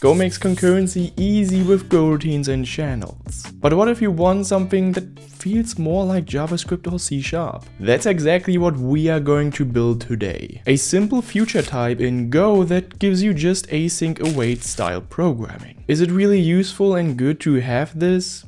Go makes concurrency easy with Go routines and channels. But what if you want something that feels more like JavaScript or C Sharp? That's exactly what we are going to build today. A simple future type in Go that gives you just async await style programming. Is it really useful and good to have this?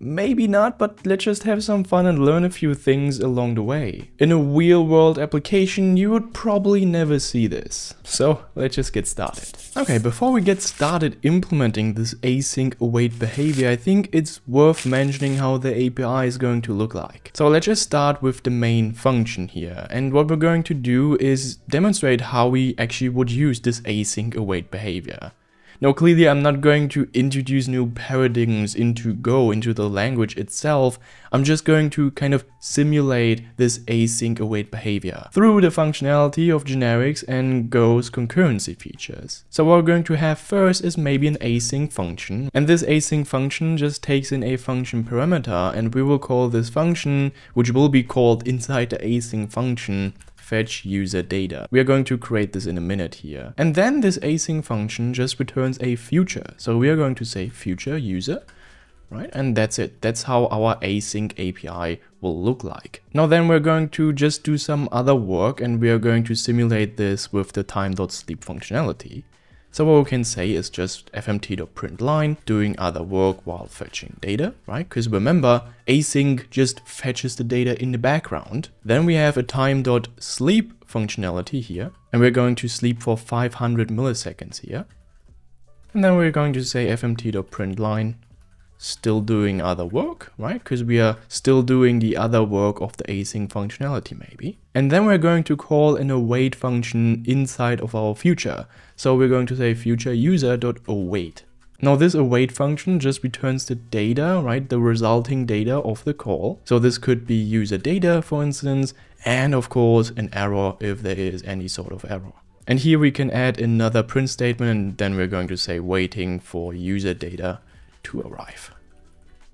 Maybe not, but let's just have some fun and learn a few things along the way. In a real world application, you would probably never see this. So let's just get started. Okay, before we get started implementing this async await behavior, I think it's worth mentioning how the API is going to look like. So let's just start with the main function here. And what we're going to do is demonstrate how we actually would use this async await behavior. Now clearly I'm not going to introduce new paradigms into Go, into the language itself, I'm just going to kind of simulate this async await behavior through the functionality of generics and Go's concurrency features. So what we're going to have first is maybe an async function, and this async function just takes in a function parameter, and we will call this function, which will be called inside the async function, fetch user data. We are going to create this in a minute here. And then this async function just returns a future. So we are going to say future user right? And that's it. That's how our async API will look like. Now then we're going to just do some other work and we are going to simulate this with the time.sleep functionality. So what we can say is just fmt.println doing other work while fetching data, right? Because remember, async just fetches the data in the background. Then we have a time.sleep functionality here, and we're going to sleep for 500 milliseconds here. And then we're going to say fmt.println still doing other work, right? Because we are still doing the other work of the async functionality maybe. And then we're going to call an await function inside of our future. So we're going to say future user.await. Now this await function just returns the data, right? The resulting data of the call. So this could be user data, for instance, and of course an error if there is any sort of error. And here we can add another print statement and then we're going to say waiting for user data to arrive.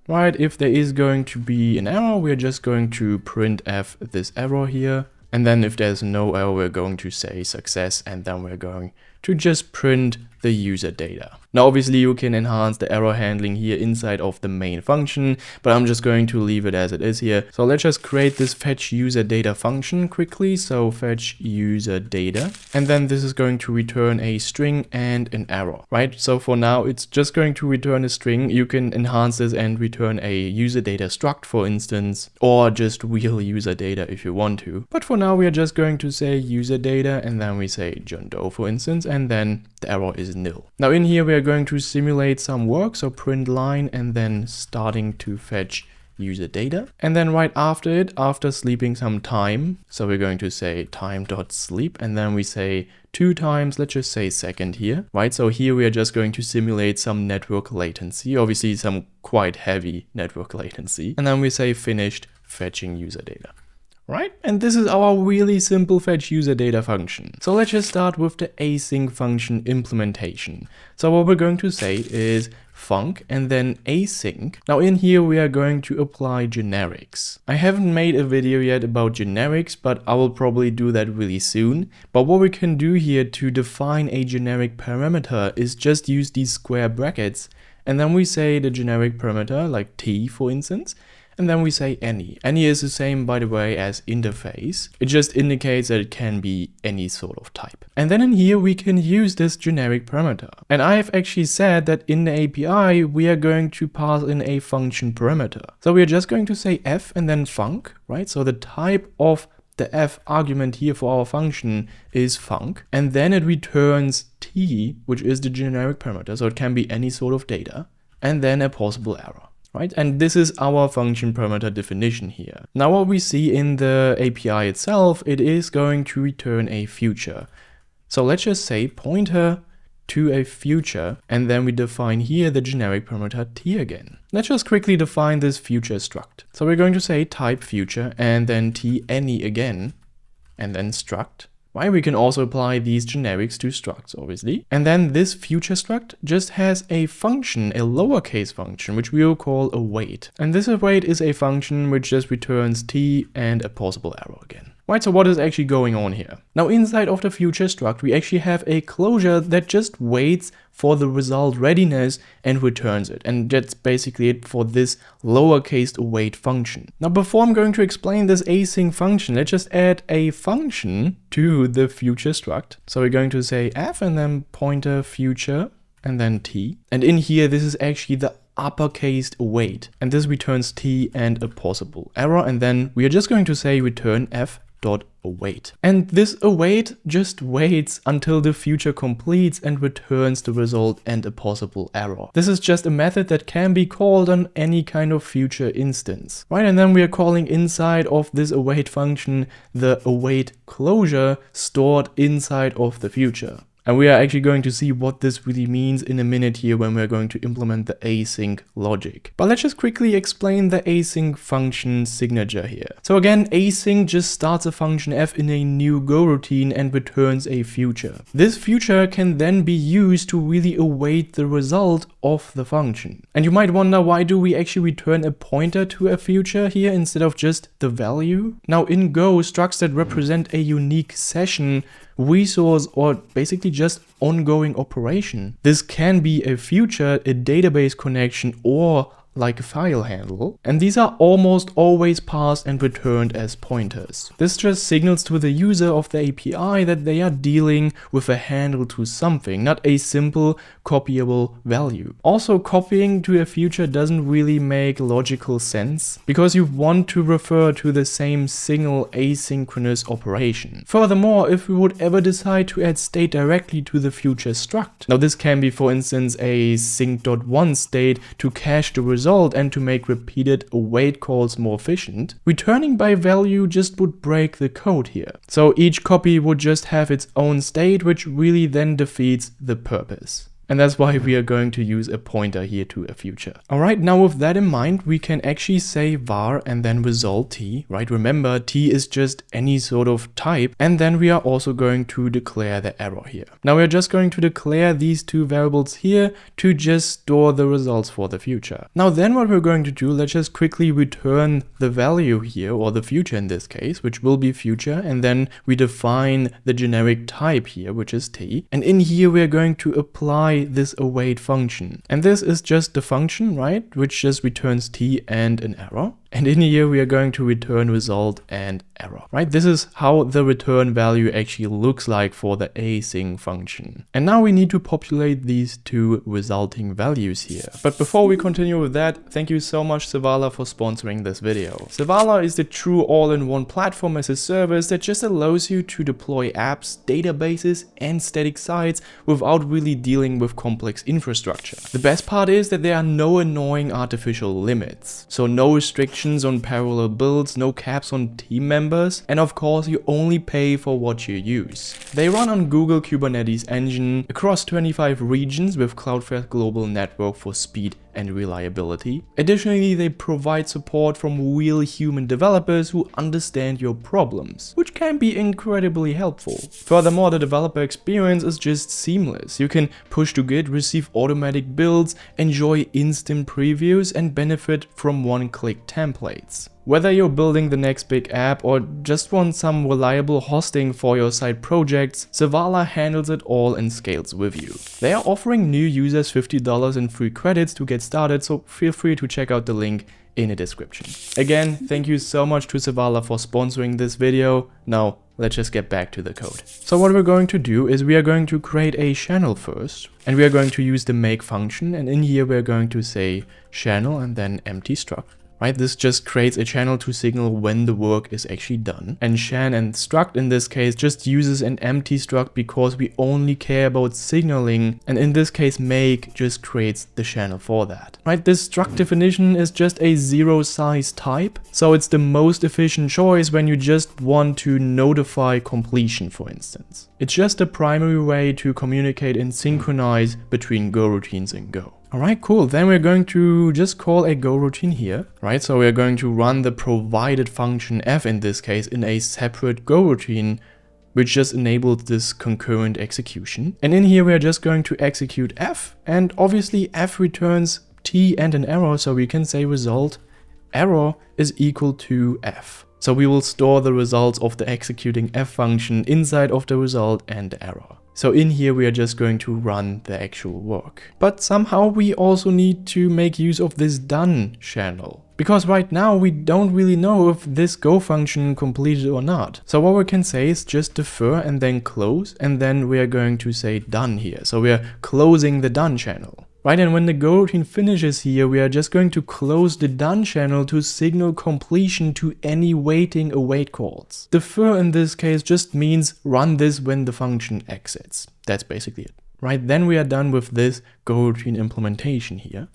Right, if there is going to be an error, we're just going to printf this error here. And then if there's no error, we're going to say success and then we're going to just print the user data. Now obviously you can enhance the error handling here inside of the main function, but I'm just going to leave it as it is here. So let's just create this fetch user data function quickly. So fetch user data, and then this is going to return a string and an error, right? So for now, it's just going to return a string. You can enhance this and return a user data struct, for instance, or just real user data if you want to. But for now, we are just going to say user data, and then we say John Doe, for instance, and then the error is nil. Now in here, we are going to simulate some work, so print line and then starting to fetch user data. And then right after it, after sleeping some time, so we're going to say time.sleep and then we say two times, let's just say second here, right? So here we are just going to simulate some network latency, obviously some quite heavy network latency. And then we say finished fetching user data right? And this is our really simple fetch user data function. So let's just start with the async function implementation. So what we're going to say is func and then async. Now in here we are going to apply generics. I haven't made a video yet about generics, but I will probably do that really soon. But what we can do here to define a generic parameter is just use these square brackets and then we say the generic parameter like t for instance and then we say any. Any is the same, by the way, as interface. It just indicates that it can be any sort of type. And then in here, we can use this generic parameter. And I have actually said that in the API, we are going to pass in a function parameter. So we are just going to say f and then func, right? So the type of the f argument here for our function is func, and then it returns t, which is the generic parameter, so it can be any sort of data, and then a possible error right? And this is our function parameter definition here. Now what we see in the API itself, it is going to return a future. So let's just say pointer to a future, and then we define here the generic parameter t again. Let's just quickly define this future struct. So we're going to say type future and then t any again, and then struct why we can also apply these generics to structs, obviously. And then this future struct just has a function, a lowercase function, which we will call await. And this await is a function which just returns t and a possible error again. Right, so what is actually going on here? Now inside of the future struct, we actually have a closure that just waits for the result readiness and returns it. And that's basically it for this lowercase await function. Now before I'm going to explain this async function, let's just add a function to the future struct. So we're going to say f and then pointer future and then t. And in here, this is actually the uppercase await. And this returns t and a possible error. And then we are just going to say return f await. And this await just waits until the future completes and returns the result and a possible error. This is just a method that can be called on any kind of future instance, right? And then we are calling inside of this await function the await closure stored inside of the future. And we are actually going to see what this really means in a minute here when we're going to implement the async logic. But let's just quickly explain the async function signature here. So again, async just starts a function f in a new Go routine and returns a future. This future can then be used to really await the result of the function. And you might wonder why do we actually return a pointer to a future here instead of just the value? Now in Go, structs that represent a unique session resource or basically just ongoing operation. This can be a future, a database connection or like a file handle, and these are almost always passed and returned as pointers. This just signals to the user of the API that they are dealing with a handle to something, not a simple copyable value. Also, copying to a future doesn't really make logical sense, because you want to refer to the same single asynchronous operation. Furthermore, if we would ever decide to add state directly to the future struct, now this can be for instance a sync.Once state to cache the result result and to make repeated await calls more efficient, returning by value just would break the code here. So each copy would just have its own state, which really then defeats the purpose. And that's why we are going to use a pointer here to a future. Alright, now with that in mind, we can actually say var and then result t, right? Remember, t is just any sort of type. And then we are also going to declare the error here. Now we're just going to declare these two variables here to just store the results for the future. Now then what we're going to do, let's just quickly return the value here, or the future in this case, which will be future. And then we define the generic type here, which is t. And in here, we're going to apply this await function. And this is just the function, right, which just returns t and an error. And in here we are going to return result and error, right? This is how the return value actually looks like for the async function. And now we need to populate these two resulting values here. But before we continue with that, thank you so much Sevalla for sponsoring this video. Sevalla is the true all-in-one platform as a service that just allows you to deploy apps, databases and static sites without really dealing with complex infrastructure. The best part is that there are no annoying artificial limits. So no restrictions restrictions on parallel builds, no caps on team members, and of course you only pay for what you use. They run on Google Kubernetes Engine across 25 regions with Cloudflare Global Network for speed and reliability. Additionally, they provide support from real human developers who understand your problems, which can be incredibly helpful. Furthermore, the developer experience is just seamless. You can push to Git, receive automatic builds, enjoy instant previews, and benefit from one-click templates. Whether you're building the next big app or just want some reliable hosting for your side projects, Sevalla handles it all and scales with you. They are offering new users $50 in free credits to get started, so feel free to check out the link in the description. Again, thank you so much to Sevalla for sponsoring this video. Now, let's just get back to the code. So what we're going to do is we are going to create a channel first, and we are going to use the make function, and in here we're going to say channel and then empty struct right? This just creates a channel to signal when the work is actually done. And chan and struct in this case just uses an empty struct because we only care about signaling. And in this case, make just creates the channel for that, right? This struct definition is just a zero size type. So it's the most efficient choice when you just want to notify completion, for instance. It's just a primary way to communicate and synchronize between Go routines in Go. All right, cool. Then we're going to just call a go routine here, right? So we're going to run the provided function f in this case in a separate go routine, which just enables this concurrent execution. And in here, we're just going to execute f and obviously f returns t and an error. So we can say result error is equal to f. So we will store the results of the executing f function inside of the result and error. So in here we are just going to run the actual work. But somehow we also need to make use of this done channel. Because right now we don't really know if this go function completed or not. So what we can say is just defer and then close and then we are going to say done here. So we are closing the done channel. Right, and when the go routine finishes here, we are just going to close the done channel to signal completion to any waiting await calls. The Defer in this case just means run this when the function exits. That's basically it. Right, then we are done with this go routine implementation here.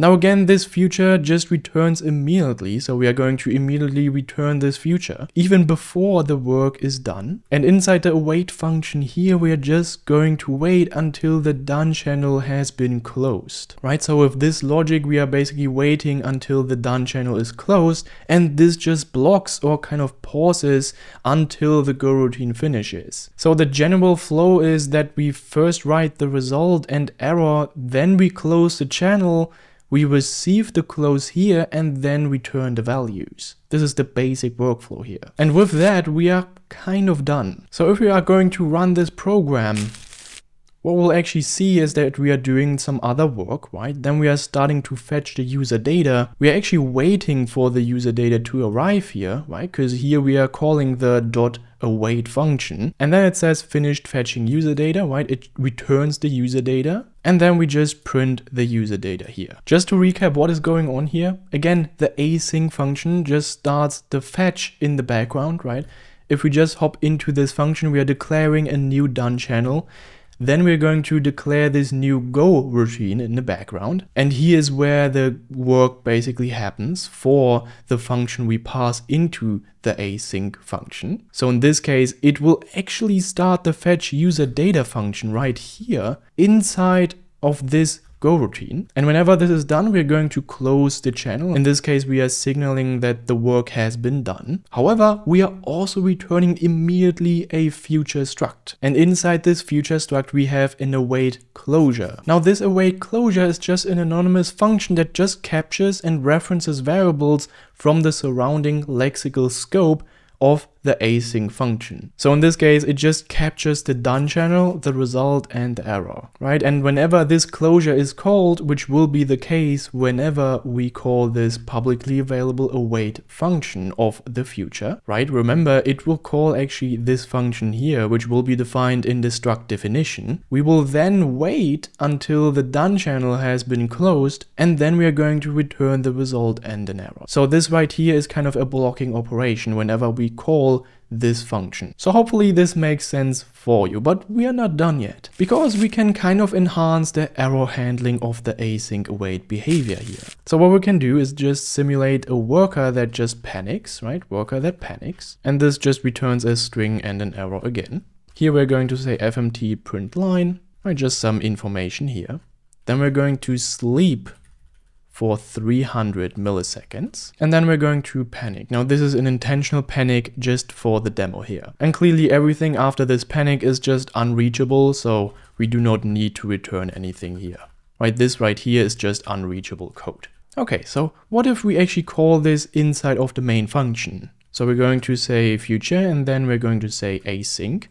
Now again, this future just returns immediately, so we are going to immediately return this future, even before the work is done. And inside the await function here, we are just going to wait until the done channel has been closed, right? So with this logic, we are basically waiting until the done channel is closed, and this just blocks or kind of pauses until the go routine finishes. So the general flow is that we first write the result and error, then we close the channel, we receive the close here and then return the values. This is the basic workflow here. And with that, we are kind of done. So if we are going to run this program, what we'll actually see is that we are doing some other work, right? Then we are starting to fetch the user data. We are actually waiting for the user data to arrive here, right? Because here we are calling the dot await function. And then it says finished fetching user data, right? It returns the user data. And then we just print the user data here. Just to recap what is going on here. Again, the async function just starts the fetch in the background, right? If we just hop into this function, we are declaring a new done channel then we're going to declare this new go routine in the background. And here is where the work basically happens for the function we pass into the async function. So in this case, it will actually start the fetch user data function right here inside of this go routine. And whenever this is done, we're going to close the channel. In this case, we are signaling that the work has been done. However, we are also returning immediately a future struct. And inside this future struct, we have an await closure. Now this await closure is just an anonymous function that just captures and references variables from the surrounding lexical scope of the async function. So in this case, it just captures the done channel, the result and the error, right? And whenever this closure is called, which will be the case whenever we call this publicly available await function of the future, right? Remember, it will call actually this function here, which will be defined in the struct definition. We will then wait until the done channel has been closed, and then we are going to return the result and an error. So this right here is kind of a blocking operation whenever we call this function. So hopefully this makes sense for you, but we are not done yet because we can kind of enhance the error handling of the async await behavior here. So what we can do is just simulate a worker that just panics, right? Worker that panics. And this just returns a string and an error again. Here we're going to say fmt print line, right? Just some information here. Then we're going to sleep for 300 milliseconds. And then we're going to panic. Now this is an intentional panic just for the demo here. And clearly everything after this panic is just unreachable, so we do not need to return anything here. Right, this right here is just unreachable code. Okay, so what if we actually call this inside of the main function? So we're going to say future and then we're going to say async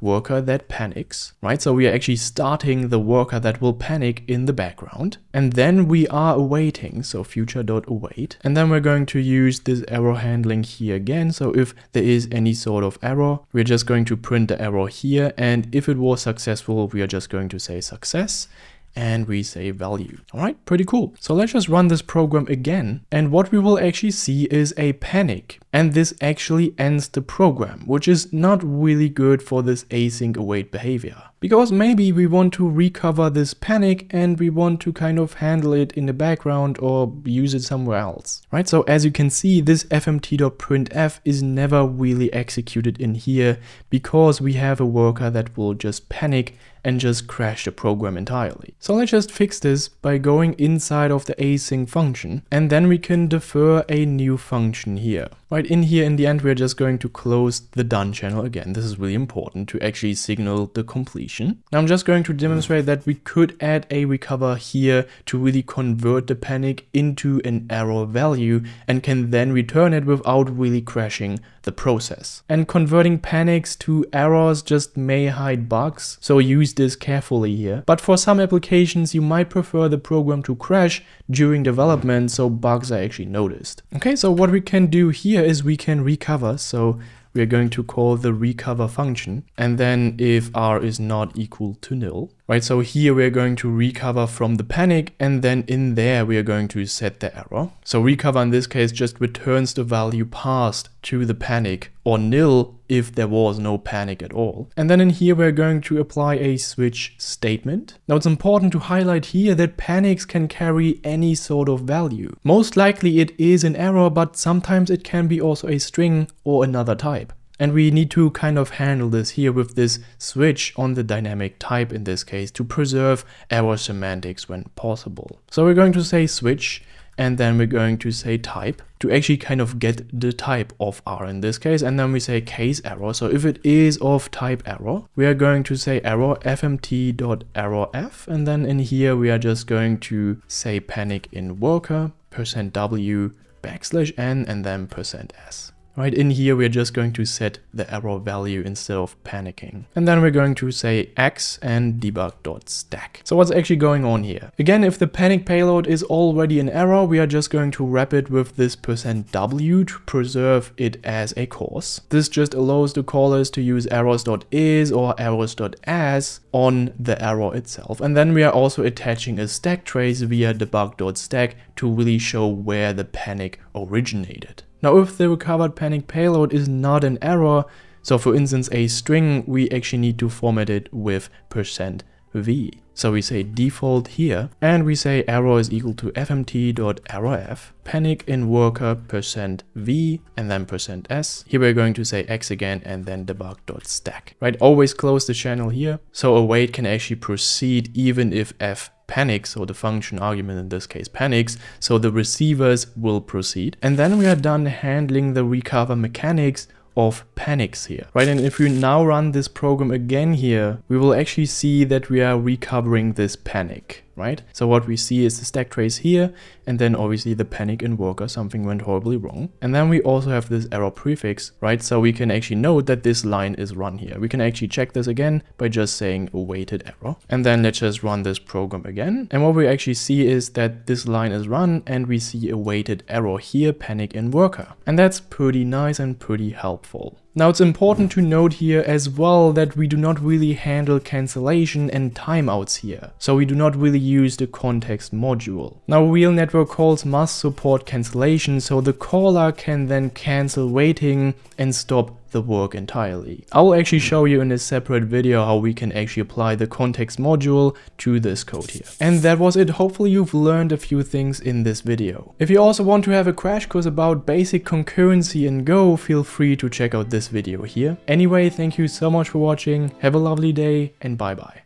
worker that panics, right? So we are actually starting the worker that will panic in the background. And then we are awaiting, so future.await. And then we're going to use this error handling here again. So if there is any sort of error, we're just going to print the error here. And if it was successful, we are just going to say success and we say value. All right, pretty cool. So let's just run this program again. And what we will actually see is a panic. And this actually ends the program, which is not really good for this async await behavior. Because maybe we want to recover this panic and we want to kind of handle it in the background or use it somewhere else, right? So as you can see, this fmt.printf is never really executed in here because we have a worker that will just panic and just crash the program entirely. So let's just fix this by going inside of the async function and then we can defer a new function here. Right in here, in the end, we're just going to close the done channel again. This is really important to actually signal the completion. Now I'm just going to demonstrate that we could add a recover here to really convert the panic into an error value and can then return it without really crashing the process. And converting panics to errors just may hide bugs, so use this carefully here. But for some applications, you might prefer the program to crash during development so bugs are actually noticed. Okay, so what we can do here is we can recover. So we are going to call the recover function. And then if r is not equal to nil, right? So here we're going to recover from the panic and then in there we are going to set the error. So recover in this case just returns the value passed to the panic or nil if there was no panic at all. And then in here we're going to apply a switch statement. Now it's important to highlight here that panics can carry any sort of value. Most likely it is an error but sometimes it can be also a string or another type. And we need to kind of handle this here with this switch on the dynamic type in this case to preserve error semantics when possible. So we're going to say switch and then we're going to say type to actually kind of get the type of R in this case. And then we say case error. So if it is of type error we are going to say error fmt.errorf and then in here we are just going to say panic in worker percent %w backslash n and then percent %s Right, in here we're just going to set the error value instead of panicking. And then we're going to say x and debug.stack. So what's actually going on here? Again, if the panic payload is already an error, we are just going to wrap it with this percent %w to preserve it as a cause. This just allows the callers to use errors.is or errors.as on the error itself. And then we are also attaching a stack trace via debug.stack to really show where the panic originated. Now if the recovered panic payload is not an error, so for instance a string, we actually need to format it with percent %v. So we say default here and we say error is equal to fmt.errorf panic in worker percent %v and then percent %s. Here we're going to say x again and then debug.stack. Right, always close the channel here so await can actually proceed even if f panics, or the function argument in this case panics, so the receivers will proceed. And then we are done handling the recover mechanics of panics here, right? And if we now run this program again here, we will actually see that we are recovering this panic right? So what we see is the stack trace here, and then obviously the panic in worker, something went horribly wrong. And then we also have this error prefix, right? So we can actually note that this line is run here. We can actually check this again by just saying awaited error. And then let's just run this program again. And what we actually see is that this line is run and we see awaited error here, panic in worker. And that's pretty nice and pretty helpful. Now it's important to note here as well that we do not really handle cancellation and timeouts here. So we do not really use the context module. Now real network calls must support cancellation so the caller can then cancel waiting and stop the work entirely. I will actually show you in a separate video how we can actually apply the context module to this code here. And that was it. Hopefully you've learned a few things in this video. If you also want to have a crash course about basic concurrency in Go, feel free to check out this video here. Anyway, thank you so much for watching. Have a lovely day and bye bye.